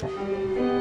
はい